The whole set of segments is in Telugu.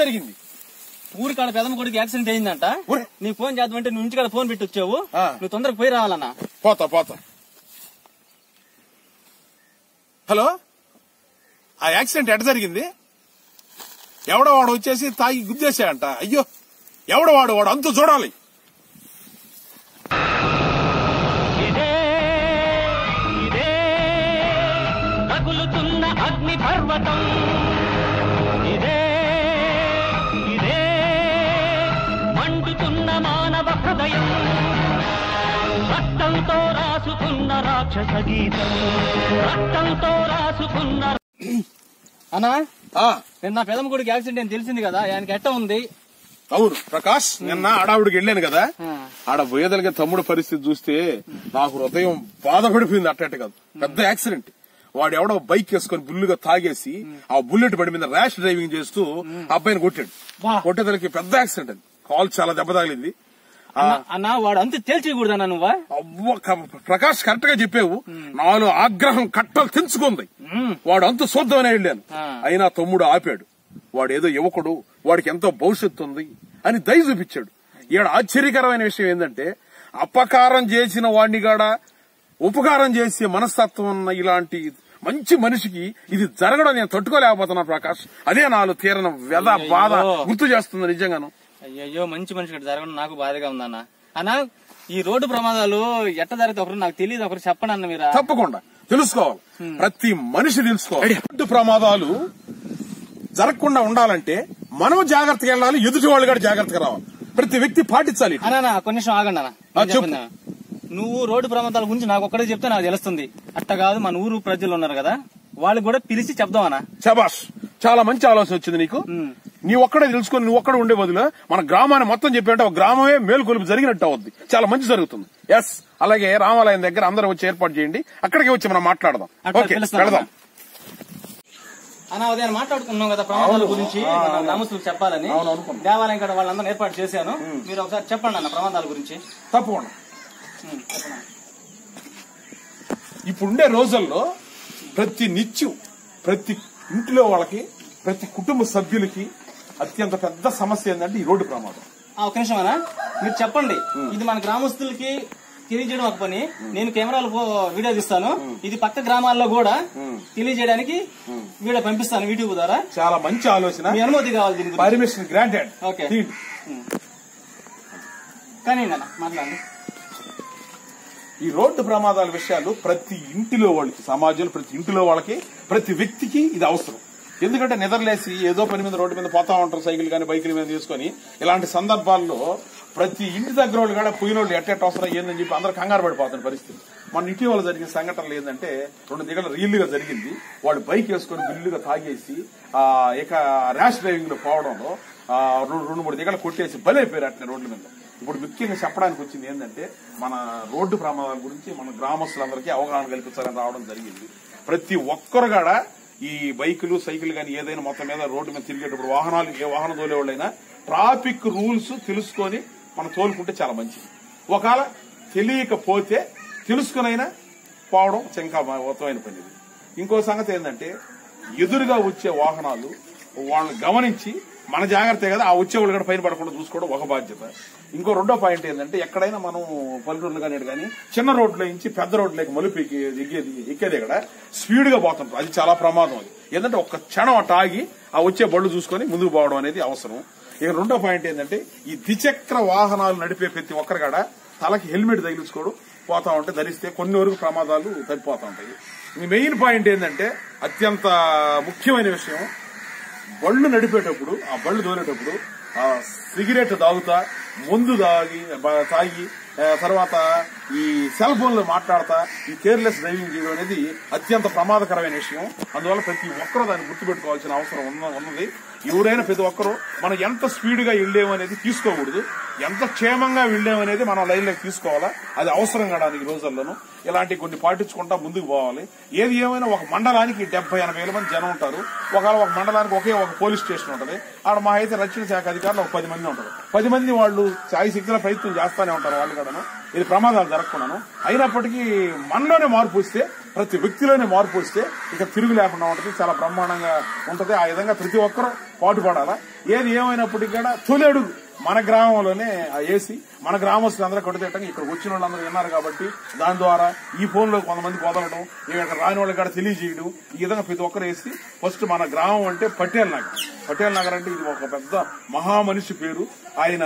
జరిగింది. ఊరి కాడ పెదమ కొడుకు యాక్సిడెంట్ అయిందంట. నీ ఫోన్ చేద్దామంటే నువ్వు ఇంటికాడ ఫోన్ పెట్టి వచ్చావు. నువ్వు తొందరగా పోయి రావాలన్నా. పోతా పోతా. హలో? ఆ యాక్సిడెంట్ ఎట జరిగింది? ఎవడో వాడు వచ్చేసి తాగి గుద్దేశాయంట అయ్యో ఎవడో వాడు వాడు అంతు చూడాలి. ఇదే ఇదే తగులుతున్న అగ్ని పర్వతం మానవ హృదయం. రక్తంతో రాసుకున్న రాక్షస గీతం. రక్తంతో రాసుకున్న అన్నా? ఆ, నిన్న నా పెదమ కొడుకు యాక్సిడెంట్ అని తెలిసింది కదా ఆయనకి ఎట్ట ఉంది? అవును ప్రకాష్ నిన్న ఆడావిడికి వెళ్ళాను కదా. ఆడ పోయేదలిగే తమ్ముడు పరిస్థితి చూస్తే నాకు హృదయం బాధపడిపోయింది అట్టట్టు కాదు. పెద్ద యాక్సిడెంట్. వాడు ఎవడో బైక్ వేసుకొని బుల్లుగా తాగేసి ఆ బుల్లెట్ బండి మీద ర్యాష్ డ్రైవింగ్ చేస్తూ ఆ అబ్బాయిని కొట్టాడు. వా. కొట్టేదలికి పెద్ద యాక్సిడెంట్ అది. కాల్ చాలా దెబ్బ తగిలింది. అన్నా- వాడు అంత తేల్చేయకూడదన్నా నువ్వా? అవ్వ ప్రకాష్ కరెక్ట్గా చెప్పావు. నాలో ఆగ్రహం కట్టలు తెంచుకుంది. వాడు అంత చూద్దామని వెళ్ళాను. అయినా తమ్ముడు ఆపాడు. వాడు ఏదో యువకుడు వాడికి ఎంతో భవిష్యత్తు ఉంది అని దయ చూపించాడు. ఈడ ఆశ్చర్యకరమైన విషయం ఏంటంటే అపకారం చేసిన వాడిని గాడ ఉపకారం చేసే మనస్తత్వం ఉన్న ఇలాంటి మంచి మనిషికి ఇది జరగడం నేను తట్టుకోలేకపోతున్నాను ప్రకాష్. అదే నాలో తీరన వ్యధ బాధ. గుర్తు చేస్తుంది నిజంగాను. అయ్యయ్యో మంచి మనిషి ఇక్కడ జరగడం నాకు బాధగా ఉందన్న. అన్నా ఈ రోడ్డు ప్రమాదాలు ఎట్ట జరిగితే ఒకరు? నాకు తెలియదు ఒకరు. చెప్పండి అన్న మీరా? తప్పకుండా. తెలుసుకోవాలి. ప్రతి మనిషి తెలుసుకోవాలి. రోడ్డు ప్రమాదాలు జరగకుండా ఉండాలంటే మనం జాగ్రత్తగా వెళ్ళాలి ఎదుటి వాళ్ళు కూడా జాగ్రత్తగా రావాలి. ప్రతి వ్యక్తి పాటించాలి. అన్నా కొన్ని నిమిషం ఆగండి అన్న. నువ్వు రోడ్డు ప్రమాదాల గురించి నాకు ఒక్కడే చెప్తే నాకు తెలుస్తుంది. అట్ట కాదు మన ఊరు ప్రజలు ఉన్నారు కదా. వాళ్ళకి కూడా పిలిచి చెప్దాం అన్న. శబాష్ చాలా మంచి ఆలోచన వచ్చింది నీకు. నీ ఒక్కడే తెలుసుకొని నువ్వు ఒక్కడే ఉండే బదులు మన గ్రామాన్ని మొత్తం చెప్పారంటే ఒక గ్రామమే మేలుకొలుపు జరిగినట్టు అవుద్ది. చాలా మంచి జరుగుతుంది. ఎస్ అలాగే రామాలయం దగ్గర అందరూ వచ్చి ఏర్పాటు చేయండి. అక్కడికి వచ్చి మనం మాట్లాడదాం. ఓకే వెళదాం. అన్న ఉదయం మాట్లాడుకున్నాం కదా ప్రమాదాల గురించి. చెప్పాలని. దేవాలయం కూడా వాళ్ళందరూ ఏర్పాటు చేశాను. మీరు ఒకసారి చెప్పండి అన్న ప్రమాదాల గురించి. తప్పకుండా. ఇప్పుడుండే రోజుల్లో ప్రతి నిత్యం ప్రతి ఇంట్లో వాళ్ళకి ప్రతి కుటుంబ సభ్యులకి అత్యంత పెద్ద సమస్య ఏంటంటే ఈ రోడ్డు ప్రమాదం. ఆ, ఒక నిమిషం అన్న. మీరు చెప్పండి. ఇది మన గ్రామస్తులకి తెలియజేయడం ఒక పని. నేను కెమెరాలు వీడియో తీస్తాను. ఇది పక్క గ్రామాల్లో కూడా తెలియజేయడానికి వీడియో పంపిస్తాను యూట్యూబ్ ద్వారా. చాలా మంచి ఆలోచన. మీ అనుమతి కావాలి దీని గురించి. Permission granted okay. కానీ మాట్లాడండి ఈ రోడ్డు ప్రమాదాల విషయాలు ప్రతి ఇంటిలో వాళ్ళకి సమాజంలో ప్రతి ఇంటిలో వాళ్ళకి ప్రతి వ్యక్తికి ఇది అవసరం. ఎందుకంటే నిద్రలేసి ఏదో పని మీద రోడ్డు మీద పోతా ఉంటారు సైకిల్ కానీ బైకుల మీద తీసుకొని. ఇలాంటి సందర్భాల్లో ప్రతి ఇంటి దగ్గర వాళ్ళు కూడా పోయిన వాళ్ళు ఎట్టెట్ అవసరం ఏందని చెప్పి అందరూ కంగారు పడిపోతున్న పరిస్థితి. మన ఇటీవల జరిగిన సంఘటనలు ఏంటంటే రెండు దిగల రీల్లుగా జరిగింది. వాళ్ళు బైక్ వేసుకొని బిల్లుగా తాగేసి ఆ ఇక ర్యాష్ డ్రైవింగ్లో పోవడంలో రెండు రెండు మూడు దిగలు కొట్టేసి బలైపోయారు అట్లా రోడ్ల మీద. ఇప్పుడు ముఖ్యంగా చెప్పడానికి వచ్చింది ఏంటంటే మన రోడ్డు ప్రమాదాల గురించి మన గ్రామస్తులందరికీ అవగాహన కల్పించాలని రావడం జరిగింది. ప్రతి ఒక్కరు కూడా ఈ బైకులు సైకిల్ కానీ ఏదైనా మొత్తం మీద రోడ్డు మీద తిరిగేటప్పుడు వాహనాలు ఏ వాహనం తోలేవాళ్ళైనా ట్రాఫిక్ రూల్స్ తెలుసుకొని మనం తోలుకుంటే చాలా మంచిది. ఒకవేళ తెలియకపోతే తెలుసుకునైనా పోవడం ఇంకా ఉత్తమైన పని ఇంకో సంగతి ఏంటంటే ఎదురుగా వచ్చే వాహనాలు వాళ్ళని గమనించి మన జాగ్రత్త కదా ఆ వచ్చేవాళ్ళు కూడా పైన పడకుండా చూసుకోవడం ఒక బాధ్యత. ఇంకో రెండో పాయింట్ ఏంటంటే ఎక్కడైనా మనం పల్లెటూర్లు కానీ కానీ చిన్న రోడ్ల నుంచి పెద్ద రోడ్లకి మలుపు ఎక్కి- ఎక్కేది ఎక్కేది ఇక్కడ స్పీడ్గా పోతుంటారు. అది చాలా ప్రమాదం అది. ఏంటంటే ఒక్క క్షణం అటు ఆగి ఆ వచ్చే బళ్ళు చూసుకొని ముందుకు పోవడం అనేది అవసరం. ఇక రెండో పాయింట్ ఏంటంటే ఈ ద్విచక్ర వాహనాలు నడిపే ప్రతి ఒక్కరు కూడా తలకి హెల్మెట్ తగిలించుకోవడం పోతా ఉంటే ధరిస్తే కొన్ని వరకు ప్రమాదాలు తగ్గిపోతా ఉంటాయి. మెయిన్ పాయింట్ ఏంటంటే అత్యంత ముఖ్యమైన విషయం బళ్ళు నడిపేటప్పుడు ఆ బళ్ళు దోలేటప్పుడు ఆ సిగరెట్ తాగుతా ముందు తాగి తాగి తర్వాత ఈ సెల్ ఫోన్లు మాట్లాడతా ఈ కేర్లెస్ డ్రైవింగ్ చేయడం అనేది అత్యంత ప్రమాదకరమైన విషయం. అందువల్ల ప్రతి ఒక్కరూ దాన్ని గుర్తుపెట్టుకోవాల్సిన అవసరం ఉన్నది. ఎవరైనా ప్రతి ఒక్కరూ మనం ఎంత స్పీడ్గా వెళ్ళేమనేది తీసుకోకూడదు. ఎంత క్షేమంగా వెళ్ళేమనేది మనం లైన్లోకి తీసుకోవాలా? అది అవసరం కదా ఈ రోజుల్లోనూ. ఇలాంటి కొన్ని పాటించుకుంటా ముందుకు పోవాలి. ఏది ఏమైనా ఒక మండలానికి డెబ్బై ఎనభై వేల మంది జనం ఉంటారు. ఒకవేళ ఒక మండలానికి ఒకే ఒక పోలీస్ స్టేషన్ ఉంటుంది. ఆడ మా అయితే రక్షణ శాఖ అధికారులు ఒక పది మంది ఉంటారు. పది మంది వాళ్ళు సాయి శక్తిలో ప్రయత్నం చేస్తానే ఉంటారు వాళ్ళు కూడాను. ఇది ప్రమాదాలు జరగకుండాను. అయినప్పటికీ మనలోనే మార్పు వస్తే ప్రతి వ్యక్తిలోనే మార్పు వస్తే ఇక తిరుగు లేకుండా ఉంటుంది. చాలా బ్రహ్మాండంగా ఉంటుంది. ఆ విధంగా ప్రతి ఒక్కరూ పాటుపడాలా? ఏది ఏమైనప్పటికీ కూడా తొలి అడుగు మన గ్రామంలోనే ఆ ఏసీ మన గ్రామస్తులు అందరూ కొట్టుదేయటం ఇక్కడ వచ్చిన వాళ్ళందరూ విన్నారు కాబట్టి దాని ద్వారా ఈ ఫోన్లో కొంతమంది వదలడం ఇక్కడ రాని వాళ్ళకి కూడా తెలియజేయడం ఈ విధంగా ప్రతి ఒక్కరు వేసి ఫస్ట్ మన గ్రామం అంటే పటేల్ నగర్. పటేల్ నగర్ అంటే ఇది ఒక పెద్ద మహామనిషి పేరు. ఆయన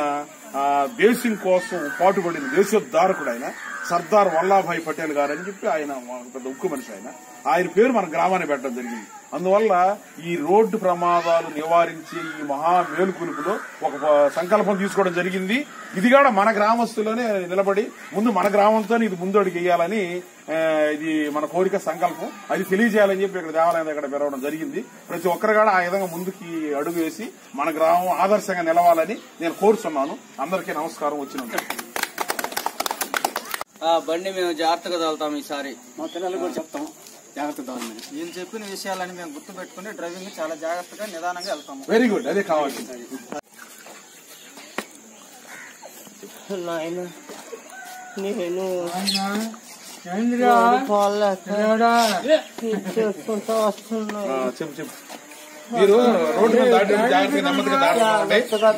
దేశం కోసం పాటుపడిన దేశోద్ధారకుడు ఆయన. సర్దార్ వల్లాభాయ్ పటేల్ గారు అని చెప్పి ఆయన పెద్ద ఉక్కు మనిషి ఆయన. ఆయన పేరు మన గ్రామాన్ని పెట్టడం జరిగింది. అందువల్ల ఈ రోడ్డు ప్రమాదాలు నివారించే ఈ మహా మేలుకొలుపులో ఒక సంకల్పం తీసుకోవడం జరిగింది. ఇది కూడా మన గ్రామస్తులోనే నిలబడి ముందు మన గ్రామంతోనే ఇది ముందు అడుగు వేయాలని ఇది మన కోరిక సంకల్పం. అది తెలియజేయాలని చెప్పి ఇక్కడ దేవాలయం దగ్గర పెరగడం జరిగింది. ప్రతి ఒక్కరు కూడా ఆ విధంగా ముందుకి అడుగు వేసి మన గ్రామం ఆదర్శంగా నిలవాలని నేను కోరుతున్నాను అందరికీ నమస్కారం. వచ్చినందుకు. బండి మేము జాగ్రత్తగా తోలుతాం ఈసారి. మా పిల్లలు కూడా చెప్తాం. జాగ్రత్త తోలమని ఈయన చెప్పిన విషయాలని మేము గుర్తు పెట్టుకుని డ్రైవింగ్ చాలా జాగ్రత్తగా నిదానంగా వెళ్తాము. వెరీ గుడ్ అదే నాయన నేను చెప్పు చెప్పు. మీరు రోడ్డు మీద దాటి జాగ్రత్తగా నెమ్మదిగా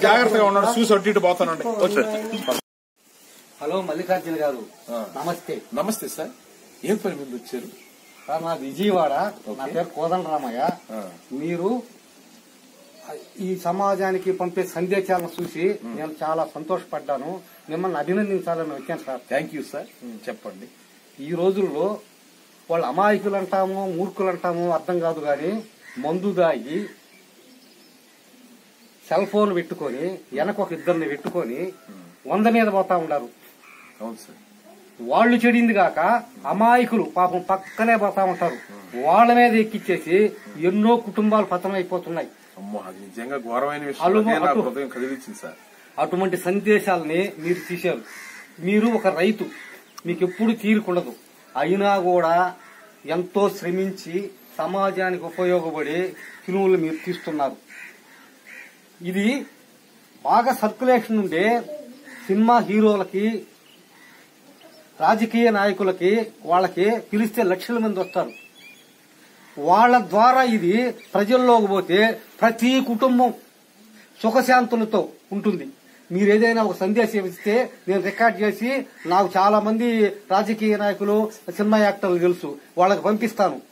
జాగ్రత్తగా ఉన్నాడు చూసి ఇటు పోతానండి. వచ్చాడు హలో మల్లికార్జున గారు. నమస్తే. నమస్తే సార్. ఏం పని మీద వచ్చారు? సార్ నా విజయవాడ నా పేరు కోదండ రామయ్య. మీరు ఈ సమాజానికి పంపే సందేశాలను చూసి నేను చాలా సంతోషపడ్డాను. మిమ్మల్ని అభినందించాలని వచ్చాను సార్. Thank you sir. చెప్పండి. ఈ రోజుల్లో వాళ్ళు అమాయకులు అంటాము మూర్ఖులు అంటాము అర్థం కాదు గాని మందు దాగి సెల్ ఫోన్ పెట్టుకొని వెనక ఒక ఇద్దరిని పెట్టుకొని వంద మీద పోతా ఉన్నారు. వాళ్ళు చెడింది కాక అమాయకులు పాపం పక్కనే పోతా ఉంటారు. వాళ్ళ మీద ఎక్కిచ్చేసి ఎన్నో కుటుంబాలు పతనం అయిపోతున్నాయి అటువంటి సందేశాలని మీరు తీశారు. మీరు ఒక రైతు. మీకు ఎప్పుడు తీరుకుండదు. అయినా కూడా ఎంతో శ్రమించి సమాజానికి ఉపయోగపడే ఫిల్ములు మీరు తీస్తున్నారు. ఇది బాగా సర్క్యులేషన్ ఉండే సినిమా హీరోలకి రాజకీయ నాయకులకి వాళ్ళకి పిలిస్తే లక్షల మంది వస్తారు. వాళ్ళ ద్వారా ఇది ప్రజల్లోకి పోతే ప్రతి కుటుంబం సుఖశాంతులతో ఉంటుంది. మీరు ఏదైనా ఒక సందేశం ఇస్తే నేను రికార్డ్ చేసి నాకు చాలా మంది రాజకీయ నాయకులు సినిమా యాక్టర్లు తెలుసు. వాళ్ళకి పంపిస్తాను.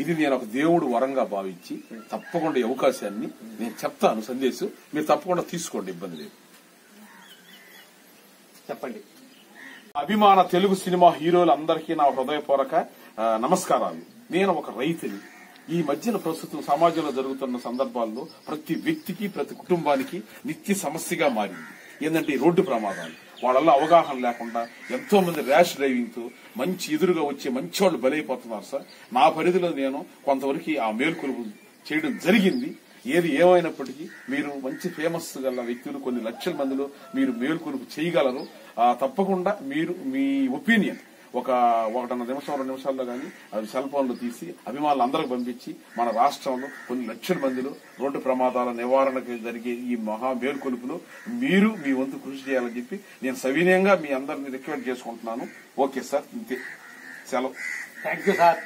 ఇది నేను ఒక దేవుడు వరంగా భావించి తప్పకుండా అవకాశాన్ని నేను చెప్తాను సందేశం. మీరు తప్పకుండా తీసుకోండి ఇబ్బంది లేదు. చెప్పండి. అభిమాన తెలుగు సినిమా హీరోలందరికీ నా హృదయపూర్వక నమస్కారాలు. నేను ఒక రైతుని. ఈ మధ్యన ప్రస్తుతం సమాజంలో జరుగుతున్న సందర్భాల్లో ప్రతి వ్యక్తికి ప్రతి కుటుంబానికి నిత్య సమస్యగా మారింది. ఏంటంటే రోడ్డు ప్రమాదాలు. వాళ్ళల్లో అవగాహన లేకుండా ఎంతో మంది ర్యాష్ డ్రైవింగ్తో మంచి ఎదురుగా వచ్చే మంచి వాళ్ళు బలైపోతున్నారు సార్. నా పరిధిలో నేను కొంతవరకు ఆ మేల్కొలుపు చేయడం జరిగింది. ఏది ఏమైనప్పటికీ మీరు మంచి ఫేమస్ గల వ్యక్తులు కొన్ని లక్షల మందిలో మీరు మేల్కొలుపు చేయగలరు. ఆ, తప్పకుండా మీరు మీ ఒపీనియన్ ఒక ఒకటిన్నర నిమిషం రెండు నిమిషాల్లో కానీ అది సెల్ ఫోన్లు తీసి అభిమానులు అందరికి పంపించి మన రాష్ట్రంలో కొన్ని లక్షల మందిలో రోడ్డు ప్రమాదాల నివారణకు జరిగే ఈ మహా మేల్కొలుపులో మీరు మీ వంతు కృషి చేయాలని చెప్పి నేను సవినయంగా మీ అందరిని రిక్వెస్ట్ చేసుకుంటున్నాను. ఓకే సార్ ఇంతే. సెలవు. Thank you sir